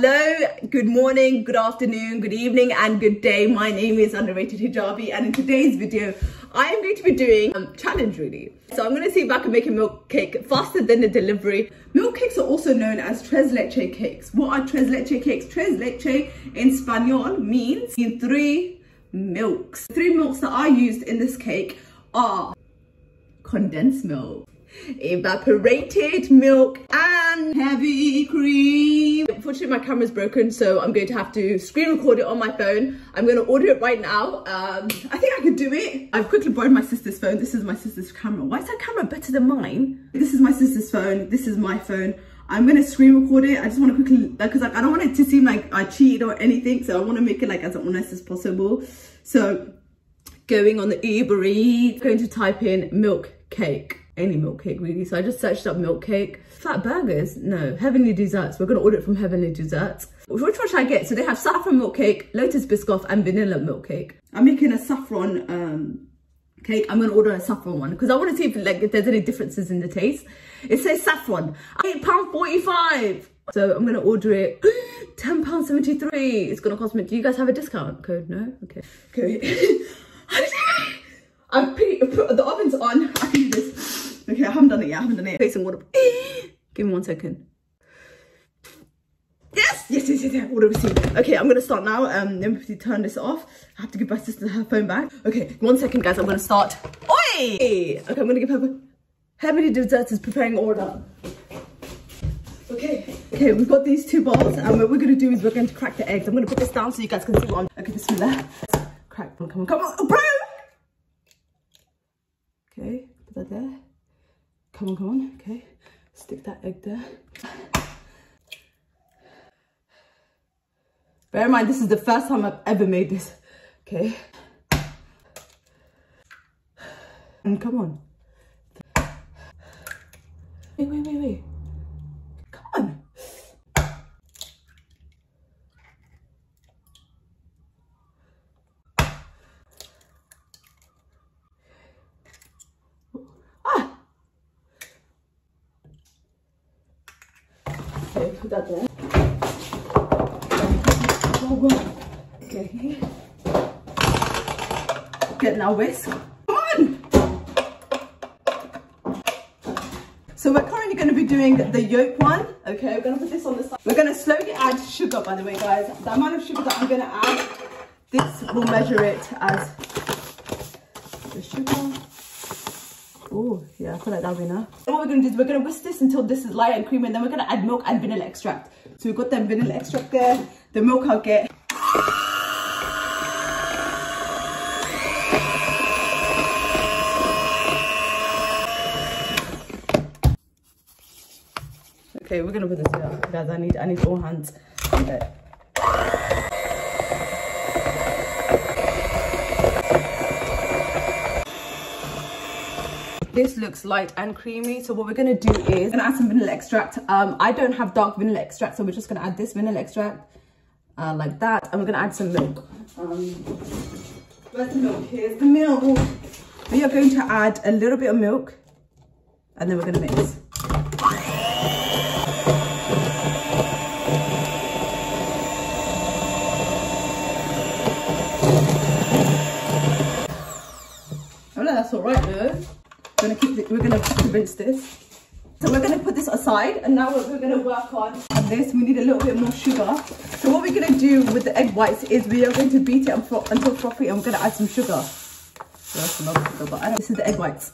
Hello, good morning, good afternoon, good evening, and good day. My name is Underrated Hijabi, and in today's video, I am going to be doing a challenge really. So I'm going to see if I can make a milk cake faster than the delivery. Milk cakes are also known as tres leche cakes. What are tres leche cakes? Tres leche in Spanish means in three milks. Three milks that I used in this cake are condensed milk, evaporated milk, and heavy cream. Unfortunately, my camera's broken, so I'm going to have to screen record it on my phone. I'm going to order it right now. Um, I think I could do it. I've quickly borrowed my sister's phone. This is my sister's camera. Why is that camera better than mine? This is my sister's phone. This is my phone. I'm gonna screen record it. I just want to quickly, because like, I don't want it to seem like I cheated or anything. So I want to make it like as honest as possible. So going on the Uber Eats, going to type in milk cake, any milk cake really. So I just searched up milk cake. Flat burgers, no, Heavenly Desserts. We're gonna order it from Heavenly Desserts. Which one should I get? So they have saffron milk cake, lotus biscoff and vanilla milk cake. I'm making a saffron um, cake. I'm gonna order a saffron one because I wanna see if like if there's any differences in the taste. It says saffron, £8.45. So I'm gonna order it, £10.73. It's gonna cost me, do you guys have a discount code? No? Okay. Okay. I've put, the oven's on. I can do this. Okay, I haven't done it yet. I haven't done it. Facing water. Give me one second. Yes, yes, yes, yes, yes. Order received. Okay, I'm gonna start now. Um, then we turn this off. I have to give my sister her phone back. Okay, one second, guys. I'm gonna start. Oi! Okay, I'm gonna give her. Heavenly Desserts is preparing order. Okay, okay, we've got these two balls, and what we're gonna do is we're going to crack the eggs. I'm gonna put this down so you guys can see what I'm. Okay, bismillah. Crack. Come on, come on, come on, oh, bro! Okay, put that there. Come on, come on. Okay, stick that egg there. Bear in mind, this is the first time I've ever made this. Okay. And come on. Wait, wait, wait, wait. Come on. Ah. Okay, put that there. Okay. Get now whisk. Come on! So we're currently going to be doing the yolk one. Okay, we're going to put this on the side. We're going to slowly add sugar, by the way, guys. The amount of sugar that I'm going to add, this will measure it as the sugar. Oh, yeah, I that'll be enough. And what we're to do is we're to whisk this until this is light and creamy, and then we're to add milk and vanilla extract. So we've got the vanilla extract there, the milk I'll get. Okay, we're gonna put this here, guys. I need, I need all hands. Okay. This looks light and creamy. So what we're gonna do is gonna add some vanilla extract. Um, I don't have dark vanilla extract, so we're just gonna add this vanilla extract uh, like that, and we're gonna add some milk. Um, where's the milk? Here's the milk. We are going to add a little bit of milk, and then we're gonna mix. that's all right though. We're gonna keep it, we're gonna rinse this. So we're gonna put this aside and now what we're gonna work on this, we need a little bit more sugar. So what we're gonna do with the egg whites is we are going to beat it until frothy and we're gonna add some sugar. So that's a lot of sugar, but I this is the egg whites.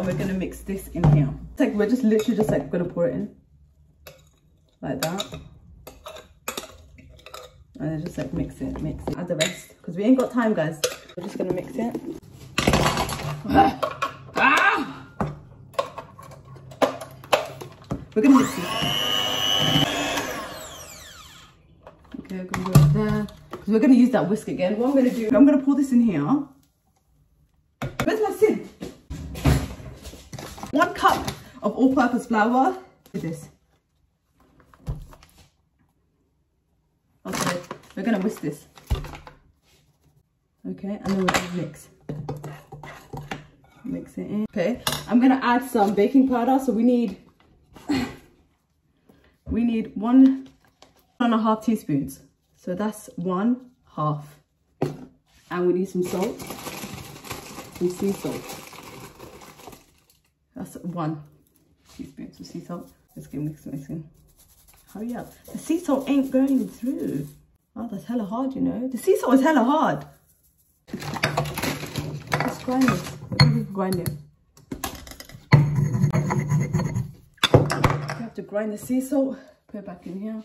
and we're gonna mix this in here. It's like we're just literally just like gonna pour it in like that. And then just like mix it, mix it, add the rest. Cause we ain't got time guys. We're just gonna mix it. We're gonna mix it. Okay, we're gonna go there. Cause we're gonna use that whisk again. What I'm gonna do, I'm gonna pour this in here. Of all-purpose flour. Look this. Okay, we're gonna whisk this. Okay, and then gonna mix. Mix it in. Okay, I'm gonna add some baking powder. So we need we need one and a half teaspoons. So that's one half. And we need some salt, some sea salt. That's one of sea salt. Let's get mixing, mixing. Hurry up. The sea salt ain't going through. Oh, that's hella hard, you know. The sea salt is hella hard. Let's grind it. Maybe grind it. You have to grind the sea salt. Put it back in here.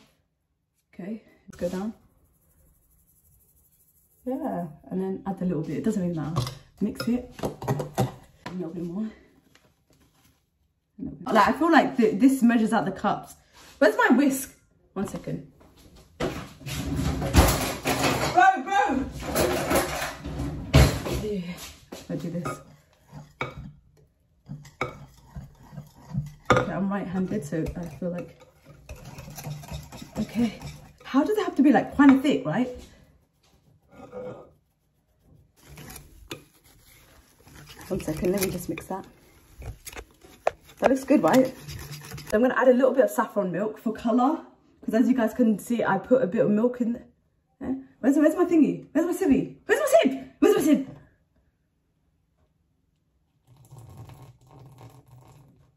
Okay, let's go down. Yeah, and then add a little bit. It doesn't really matter. Mix it. A little bit more. Like I feel like th this measures out the cups. Where's my whisk? One second. Bro, bro. Yeah, I do this. Okay, I'm right-handed, so I feel like. Okay. How does it have to be like kind of thick, right? One second, let me just mix that. That looks good, right? I'm gonna add a little bit of saffron milk for color. Because as you guys can see, I put a bit of milk in there. Yeah? Where's, where's my thingy? Where's my sieve? Where's my sieve? Where's my sieve?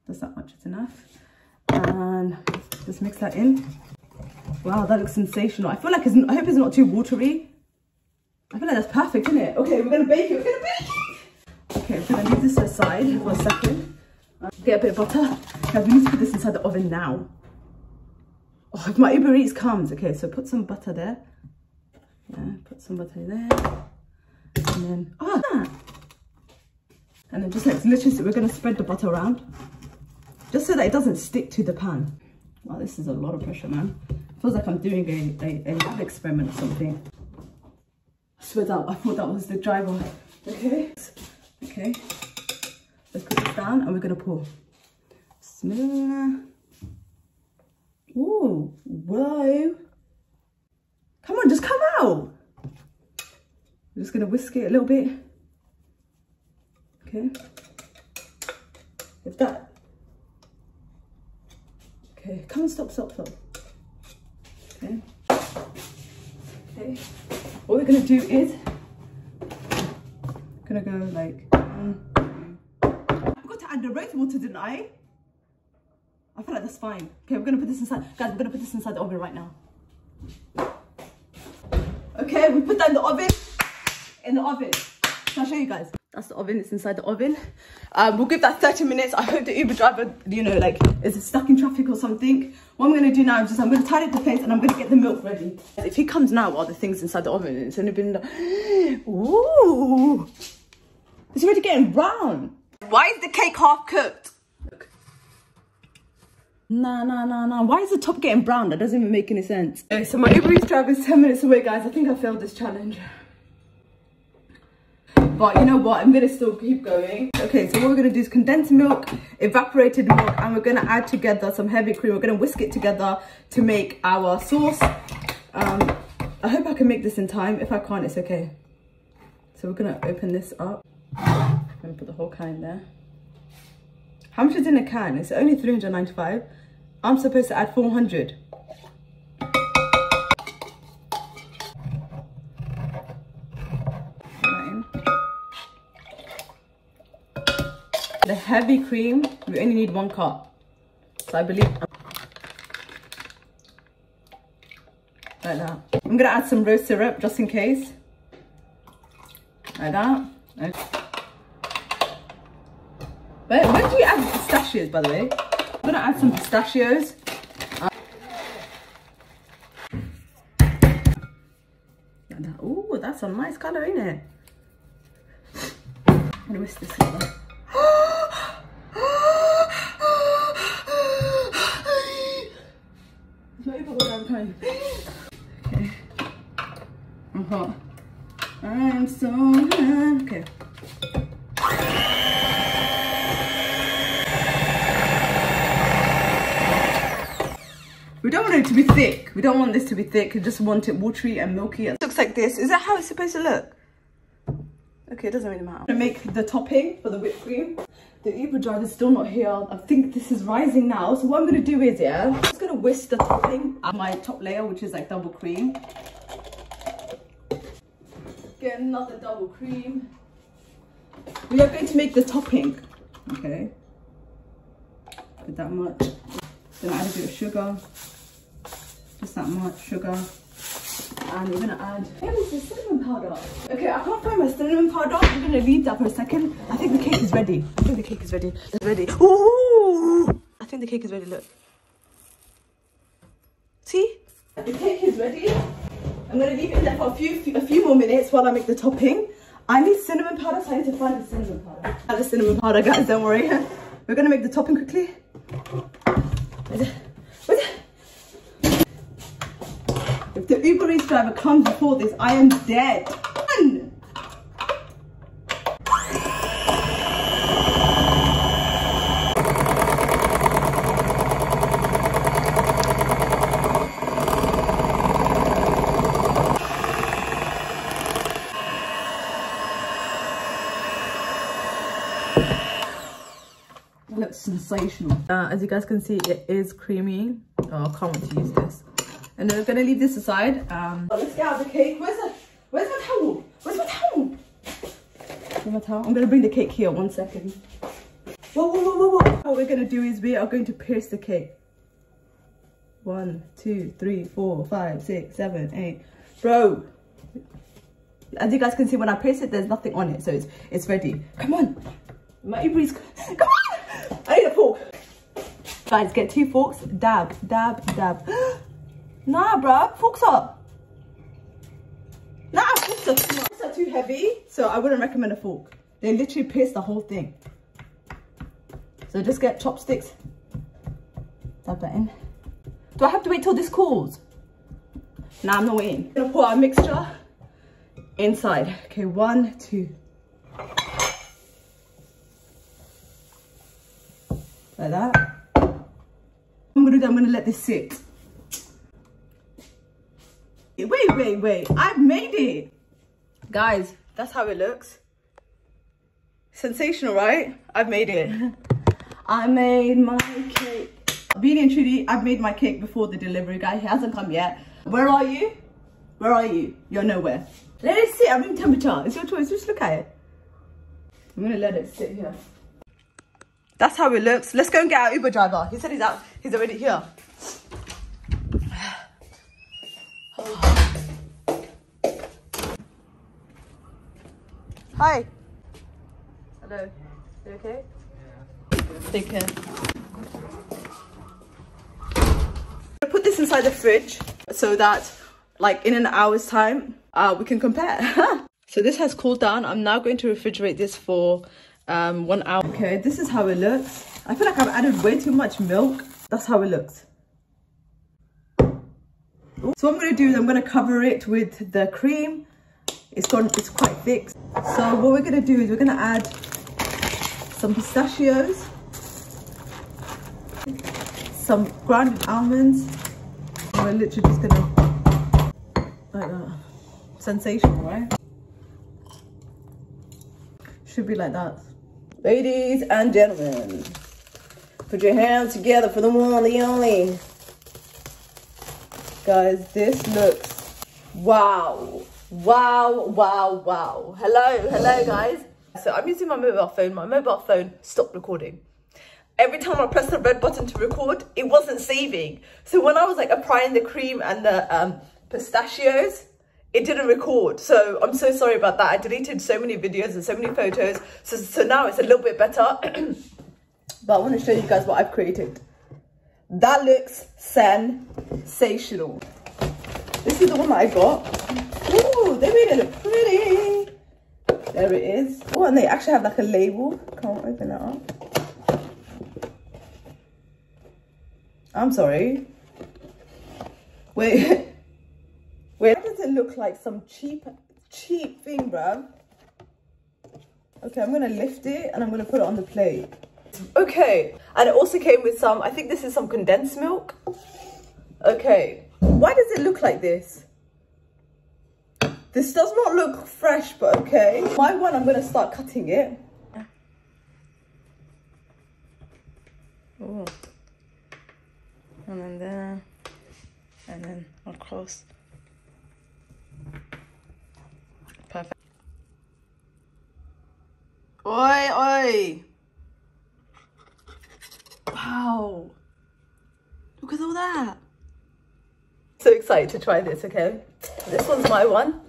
That's that much, it's enough. And just mix that in. Wow, that looks sensational. I feel like it's, I hope it's not too watery. I feel like that's perfect, isn't it? Okay, we're gonna bake it, we're gonna bake it! Okay, I'm gonna leave this aside for a second. Get a bit of butter. Guys, we need to put this inside the oven now. Oh, my Uber Eats comes. Okay, so put some butter there. Yeah, put some butter there. And then, oh, And then just like, literally, we're gonna spread the butter around. Just so that it doesn't stick to the pan. Wow, this is a lot of pressure, man. Feels like I'm doing a, a, a lab experiment or something. I swear that, I thought that was the driver. Okay, okay. Let's put this down and we're gonna pour. Bismillah. Ooh, whoa. Come on, just come out. I'm just gonna whisk it a little bit. Okay. If that. Okay, come on, stop, stop, stop. Okay. Okay. What we're gonna do is, gonna go like, um, The rose water, didn't I? I feel like that's fine. Okay, we're gonna put this inside. Guys, we're gonna put this inside the oven right now. Okay, we put that in the oven. In the oven. I'll show you guys. That's the oven, it's inside the oven. Um, we'll give that 30 minutes. I hope the Uber driver, you know, like, is stuck in traffic or something. What I'm gonna do now is just, I'm gonna tidy to place and I'm gonna get the milk ready. If he comes now while the thing's inside the oven, it's only been, ooh. It's already getting brown. Why is the cake half cooked? Nah, nah, nah, nah. Why is the top getting brown? That doesn't even make any sense. Okay, so my Uber is 10 minutes away, guys. I think I failed this challenge. But you know what? I'm going to still keep going. Okay, so what we're going to do is condensed milk, evaporated milk, and we're going to add together some heavy cream. We're going to whisk it together to make our sauce. Um, I hope I can make this in time. If I can't, it's okay. So we're going to open this up. I'm to put the whole can in there. How much is in a can? It's only 395. I'm supposed to add 400. The heavy cream, we only need one cup. So I believe... Like that. I'm gonna add some rose syrup just in case. Like that. Okay. Where, where do you add pistachios, by the way? I'm gonna add some pistachios. Oh, that's a nice color, isn't it? I'm gonna whisk this together. okay. I'm hot. I'm so hot. Okay. We don't want it to be thick. We don't want this to be thick. We just want it watery and milky. It looks like this. Is that how it's supposed to look? Okay, it doesn't really matter. I'm gonna make the topping for the whipped cream. The Uber driver is still not here. I think this is rising now. So what I'm gonna do is, yeah, I'm just gonna whisk the topping of my top layer, which is like double cream. Get another double cream. We are going to make the topping, okay? Put that much. Then add a bit of sugar. Just that much sugar. And we're gonna add, cinnamon powder? Okay, I can't find my cinnamon powder. I'm gonna leave that for a second. I think the cake is ready. I think the cake is ready. It's ready. Ooh! I think the cake is ready, look. See? The cake is ready. I'm gonna leave it there for a few, a few more minutes while I make the topping. I need cinnamon powder, so I need to find the cinnamon powder. I have the cinnamon powder, guys, don't worry. We're gonna make the topping quickly. Where's it? Where's it? If the Uber Eats driver comes before this, I am dead. Looks sensational. Uh, as you guys can see, it is creamy. Oh, I can't wait to use this. And then we're gonna leave this aside. Um, let's get out the cake. Where's the, where's my towel? Where's my towel? Where's my towel? I'm gonna bring the cake here, one second. Whoa, whoa, whoa, whoa, whoa. What we're gonna do is we are going to pierce the cake. One, two, three, four, five, six, seven, eight. Bro, as you guys can see, when I pierce it, there's nothing on it, so it's it's ready. Come on, my Uber's, come on! I need a fork. Guys, get two forks, dab, dab, dab. nah, bruh, forks up. Nah, forks are, forks are too heavy, so I wouldn't recommend a fork. They literally pierce the whole thing. So just get chopsticks, dab that in. Do I have to wait till this cools? Nah, I'm not waiting. I'm gonna pour our mixture inside. Okay, one, two. Like that. I'm gonna do, I'm gonna let this sit. Wait, wait, I've made it. Guys, that's how it looks. Sensational, right? I've made it. I made my cake. Beanie and Trudy, I've made my cake before the delivery guy. He hasn't come yet. Where are you? Where are you? You're nowhere. Let it sit at room temperature. It's your choice. Just look at it. I'm gonna let it sit here. That's how it looks. Let's go and get our Uber driver. He said he's out. He's already here. Hi. Hello. You okay? Take care. Put this inside the fridge so that like in an hour's time, uh, we can compare. so this has cooled down. I'm now going to refrigerate this for um, one hour. Okay, this is how it looks. I feel like I've added way too much milk. That's how it looks. So what I'm gonna do is I'm gonna cover it with the cream. It's gone, it's quite thick. So what we're gonna do is we're gonna add some pistachios, some ground almonds. And we're literally just gonna, like uh, that. Sensational, right? Should be like that. Ladies and gentlemen, put your hands together for the one, the only. Guys, this looks, wow. Wow, wow, wow. Hello, hello guys. So I'm using my mobile phone. My mobile phone stopped recording. Every time I pressed the red button to record, it wasn't saving. So when I was like applying the cream and the um, pistachios, it didn't record. So I'm so sorry about that. I deleted so many videos and so many photos. So, so now it's a little bit better. but I want to show you guys what I've created. That looks sensational. This is the one that I got. Ooh, they made it look pretty. There it is. Oh, and they actually have like a label. Can't open that up. I'm sorry. Wait. Wait, why does it look like some cheap, cheap thing, bruh? Okay, I'm gonna lift it and I'm gonna put it on the plate. Okay, and it also came with some, I think this is some condensed milk. Okay, why does it look like this? This does not look fresh, but okay. My one, I'm gonna start cutting it. Oh. And then there. And then across. Perfect. Oi, oi! Wow! Look at all that! So excited to try this, okay? This one's my one.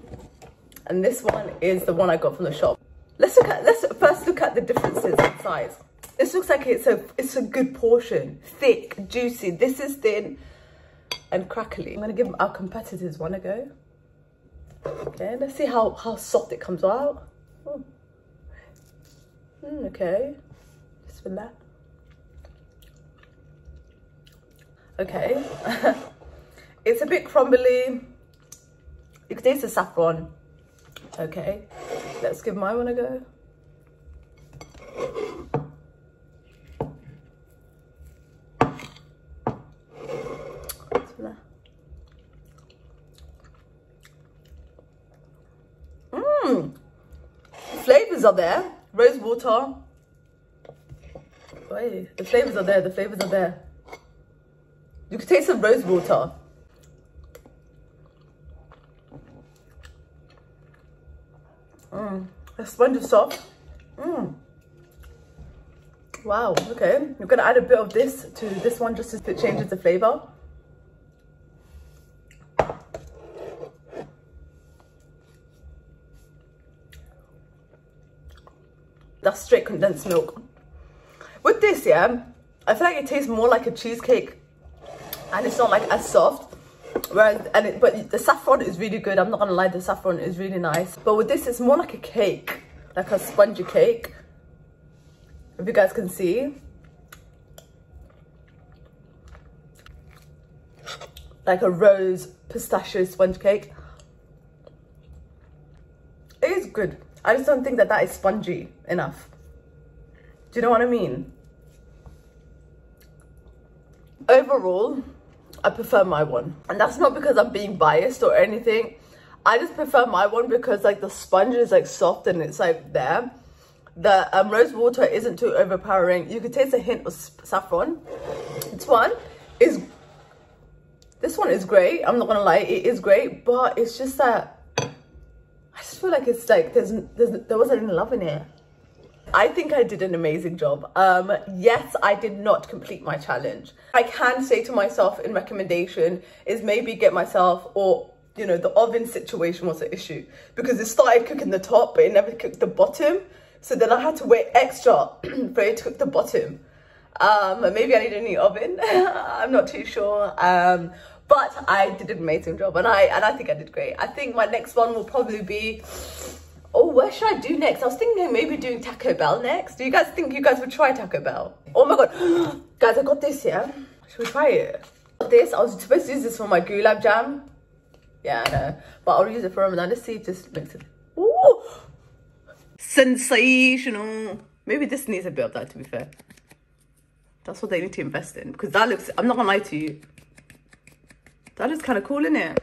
And this one is the one I got from the shop. Let's look at, let's first look at the differences in size. This looks like it's a, it's a good portion. Thick, juicy. This is thin and crackly. I'm gonna give our competitors one a go. Okay, let's see how, how soft it comes out. Oh. Mm, okay, just for that. Okay, it's a bit crumbly. You can taste the saffron. Okay, let's give my one a go. Mmm, flavors are there. Rose water. Wait, the flavors are there. The flavors are there. You can taste the rose water. Mm. The sponge is soft. Mm. Wow, okay. You're gonna add a bit of this to this one just to change the flavor. That's straight condensed milk. With this, yeah, I feel like it tastes more like a cheesecake and it's not like as soft. Whereas, and it, but the saffron is really good. I'm not gonna lie, the saffron is really nice. But with this, it's more like a cake, like a spongy cake. If you guys can see. Like a rose pistachio sponge cake. It is good. I just don't think that that is spongy enough. Do you know what I mean? Overall, I prefer my one. And that's not because I'm being biased or anything. I just prefer my one because like the sponge is like soft and it's like there. The um, rose water isn't too overpowering. You can taste a hint of saffron. This one is, this one is great. I'm not gonna lie, it is great, but it's just that, I just feel like it's like, there's, there's there wasn't any love in it. I think I did an amazing job. Um, yes, I did not complete my challenge. I can say to myself in recommendation is maybe get myself or you know the oven situation was an issue because it started cooking the top but it never cooked the bottom. So then I had to wait extra for it to cook the bottom. Um, maybe I need a new oven. I'm not too sure. Um, but I did an amazing job and I and I think I did great. I think my next one will probably be Oh, where should I do next? I was thinking maybe doing Taco Bell next. Do you guys think you guys would try Taco Bell? Oh my god. guys, I got this, yeah? Should we try it? This, I was supposed to use this for my gulab jam. Yeah, I know. But I'll use it for Ramadan. Let's see if this makes it. Ooh! Sensational. Maybe this needs a bit of that, to be fair. That's what they need to invest in. Because that looks, I'm not gonna lie to you. That is kind of cool, isn't it?